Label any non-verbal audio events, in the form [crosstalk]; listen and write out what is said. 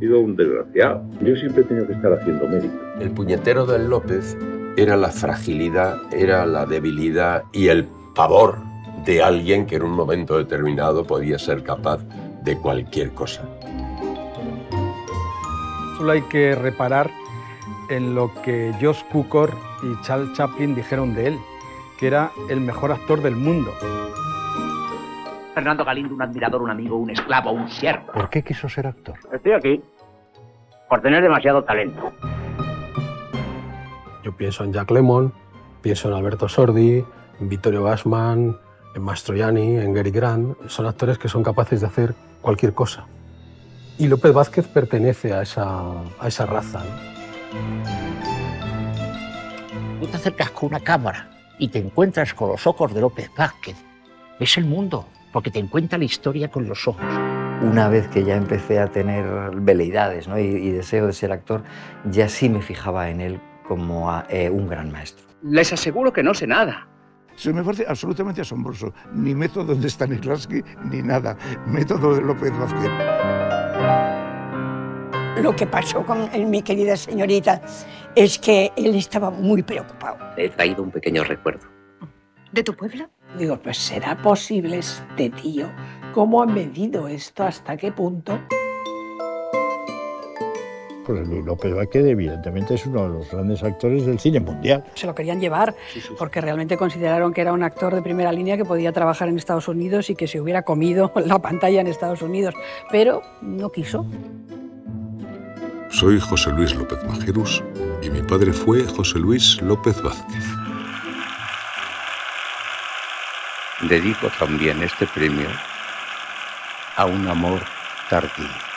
Sido un desgraciado. Yo siempre he tenido que estar haciendo mérito. El puñetero del López era la fragilidad, era la debilidad y el pavor de alguien que en un momento determinado podía ser capaz de cualquier cosa. Solo hay que reparar en lo que Josh Cukor y Charles Chaplin dijeron de él, que era el mejor actor del mundo. Fernando Galindo, un admirador, un amigo, un esclavo, un siervo. ¿Por qué quiso ser actor? Estoy aquí por tener demasiado talento. Yo pienso en Jack Lemmon, pienso en Alberto Sordi, en Vittorio Gassman, en Mastroianni, en Gary Grant. Son actores que son capaces de hacer cualquier cosa. Y López Vázquez pertenece a esa, a esa raza. Tú te acercas con una cámara y te encuentras con los ojos de López Vázquez. Es el mundo, porque te encuentra la historia con los ojos. Una vez que ya empecé a tener veleidades ¿no? y, y, deseo de ser actor, ya sí me fijaba en él como a, eh, un gran maestro. Les aseguro que no sé nada. Se me parece absolutamente asombroso. Ni método de Stanislavski ni nada. Método de López Vázquez. Lo que pasó con mi querida señorita es que él estaba muy preocupado. He traído un pequeño recuerdo. ¿De tu pueblo? Digo, pues será posible este tío. ¿Cómo ha medido esto? ¿Hasta qué punto? Pues López Vázquez evidentemente es uno de los grandes actores del cine mundial. Se lo querían llevar sí, sí, sí. porque realmente consideraron que era un actor de primera línea que podía trabajar en Estados Unidos y que se hubiera comido [laughs] la pantalla en Estados Unidos, pero no quiso. Soy José Luis López Majerus y mi padre fue José Luis López Vázquez. Dedico también este premio a un amor tardío.